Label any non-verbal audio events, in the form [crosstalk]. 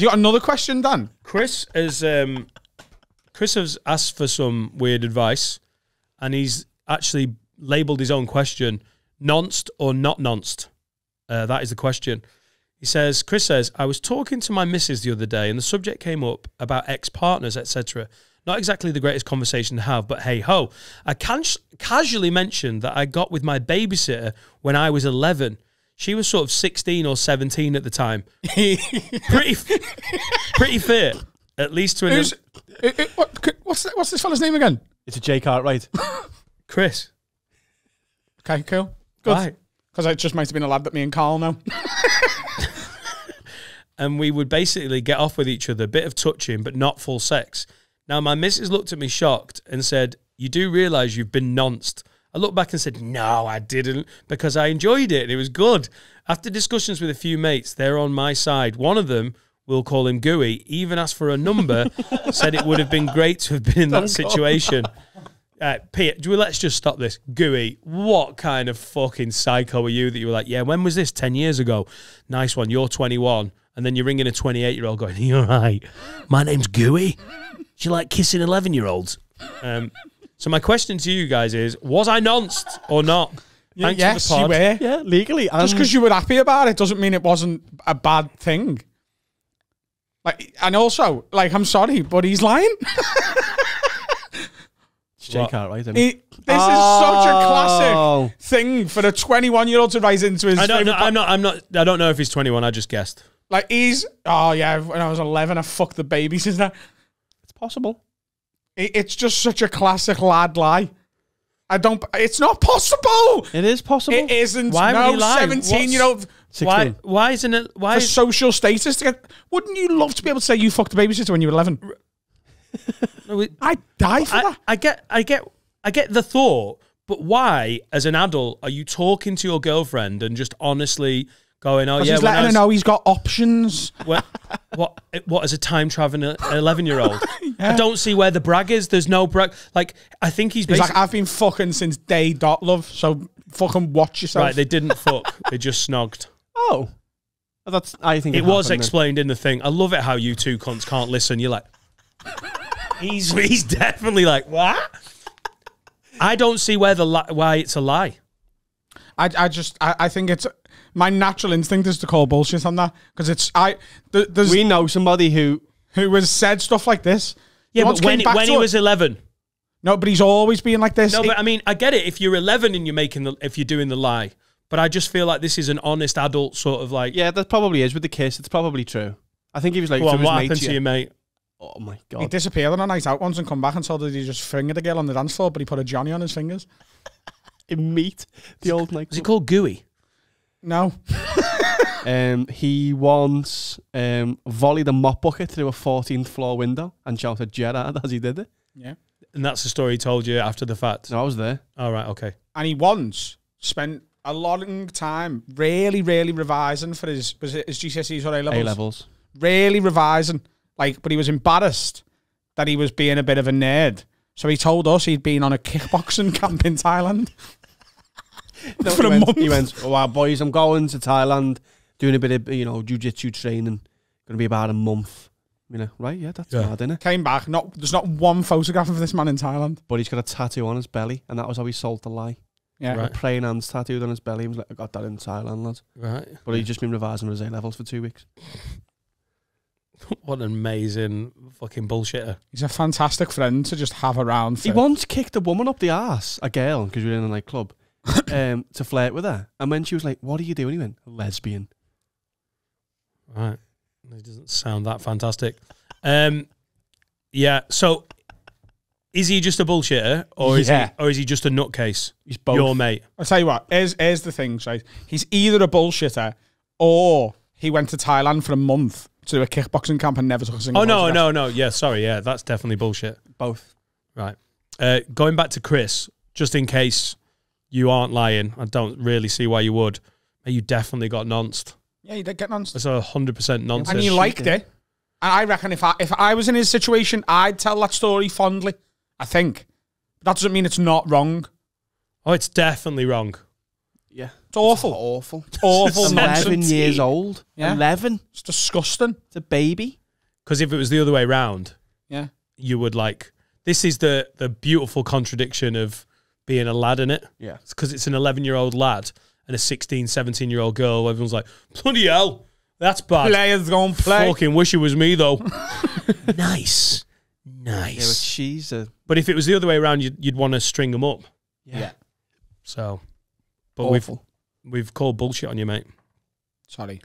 you got another question, Dan? Chris has um, Chris has asked for some weird advice, and he's actually labelled his own question: "Nonced or not nonced?" Uh, that is the question. He says, Chris says, I was talking to my missus the other day and the subject came up about ex partners, etc. Not exactly the greatest conversation to have, but hey ho. I can- casually mentioned that I got with my babysitter when I was 11. She was sort of 16 or 17 at the time. [laughs] pretty, pretty fit, at least to an Who's eh, eh, what, what's that, what's this fella's name again? It's a Jake Cartwright. [laughs] Chris. Okay, cool, good. Right. Because it just might have been a lad that me and Carl know. [laughs] and we would basically get off with each other, a bit of touching, but not full sex. Now, my missus looked at me shocked and said, You do realise you've been nonced. I looked back and said, No, I didn't, because I enjoyed it. It was good. After discussions with a few mates, they're on my side. One of them, we'll call him Gooey, even asked for a number, [laughs] said it would have been great to have been in that situation. Uh, Pete, do we, let's just stop this. Gooey, what kind of fucking psycho are you that you were like, yeah, when was this? 10 years ago. Nice one. You're 21. And then you're ringing a 28 year old going, you're right. My name's Gooey. Do you like kissing 11 year olds? Um, so my question to you guys is, was I nonced or not? Y- Thanks yes, for the you were. yeah, legally. Just because you were happy about it doesn't mean it wasn't a bad thing. Like, and also, like, I'm sorry, but he's lying. [laughs] It's Jake What? Cartwright. Isn't He, it? this is such a Oh. classic thing for a 21 year old to rise into his. I don't know. I'm not. I'm not. I don't know if he's 21. I just guessed. Like he's oh yeah, when I was eleven, I fucked the babies. that? It's possible. It, it's just such a classic lad lie. I don't. It's not possible. It is possible. It isn't. Why would no he lie? seventeen year old 16. Why? Why isn't it? Why? for Is, social status to get. Wouldn't you love to be able to say you fucked the babysitter when you were eleven? [laughs] no, [laughs] I'd die for I, that. I get, I get, I get the thought, but why, as an adult, are you talking to your girlfriend and just honestly going, "Oh 'Cause yeah, he's when I letting her was- know he's got options. what, what, what, as a time traveling eleven year old? I don't see where the brag is. There's no brag. Like, I think he's He's like, I've been fucking since day dot love. So fucking watch yourself. right. They didn't fuck. [laughs] They just snogged. Oh. That's. I think It was happened then. explained in the thing. I love it how you two cunts can't listen. You're like, [laughs] he's he's definitely like what? I don't see where the li- why it's a lie. I, I just I, I think it's my natural instinct is to call bullshit on that because it's I th- there's We know somebody who. who has said stuff like this. Yeah, once but when came back when he it- was eleven. no, but he's always been like this. No, It- but I mean, I get it. If you're 11 and you're making the, if you're doing the lie, but I just feel like this is an honest adult sort of like. Yeah, that probably is with the kiss. It's probably true. I think he was like, Go to on, his what happened to you, mate? Oh my god! he god. disappeared on a night out once and come back and told her he just fingered a girl on the dance floor, but he put a Johnny on his fingers. [laughs] In meat, the old night. Is it called Gooey? No, [laughs] Um, he once um, volleyed a mop bucket through a 14th floor window and shouted Gerard [laughs] as he did it. yeah, And that's the story he told you after the fact. No, I was there. All right, okay. and he once spent a long time really, really revising for his was it his GCSEs or A levels? A levels. really revising. Like, but he was embarrassed that he was being a bit of a nerd. So he told us he'd been on a kickboxing [laughs] camp in Thailand. [laughs] No, For a went, month. He went, oh, wow, boys, I'm going to Thailand, doing a bit of, you know, jujitsu training. Going to be about a month. You know, right? Yeah, that's Yeah. mad, innit? Came back. Not there's not one photograph of this man in Thailand. But he's got a tattoo on his belly, and that was how he sold the lie. Yeah. Right. A praying hands tattooed on his belly. He was like, I got that in Thailand, lads. Right. But he'd just been revising his A levels for two weeks. [laughs] What an amazing fucking bullshitter. He's a fantastic friend to just have around. He For, once kicked a woman up the ass, a girl, because we were in a nightclub, [coughs] um, to flirt with her. And when she was like, What are you doing? He went, Lesbian. Right. It doesn't sound that fantastic. Um, yeah. So, is he just a bullshitter, or is Yeah. he, or is he just a nutcase? He's both. Your mate. I'll tell you what. Here's here's the thing, right? He's either a bullshitter or he went to Thailand for a month to do a kickboxing camp and never took a single. Oh no, photograph. no, no. Yeah, sorry. Yeah, that's definitely bullshit. both. Right. Uh, going back to Chris, just in case you aren't lying, I don't really see why you would. You definitely got nonced. Yeah, you did get nonsense. That's a hundred percent nonsense. and you liked it. And I reckon if I if I was in his situation, I'd tell that story fondly. I think. But that doesn't mean it's not wrong. oh, it's definitely wrong. Yeah. It's awful. Awful. Awful 11 years old. Yeah. 11. It's disgusting. It's a baby. Because if it was the other way around, Yeah. you would like. This is the the beautiful contradiction of being a lad in it. Yeah. It's because it's an 11 year old lad and a 16, 17 year old girl. Everyone's like, bloody hell, that's bad. Players gonna play. Fucking wish it was me though. [laughs] nice, Yeah, but nice. she's a. but if it was the other way around, you'd, you'd want to string them up. Yeah. So, but we've Awful. we've called bullshit on you, mate. Sorry.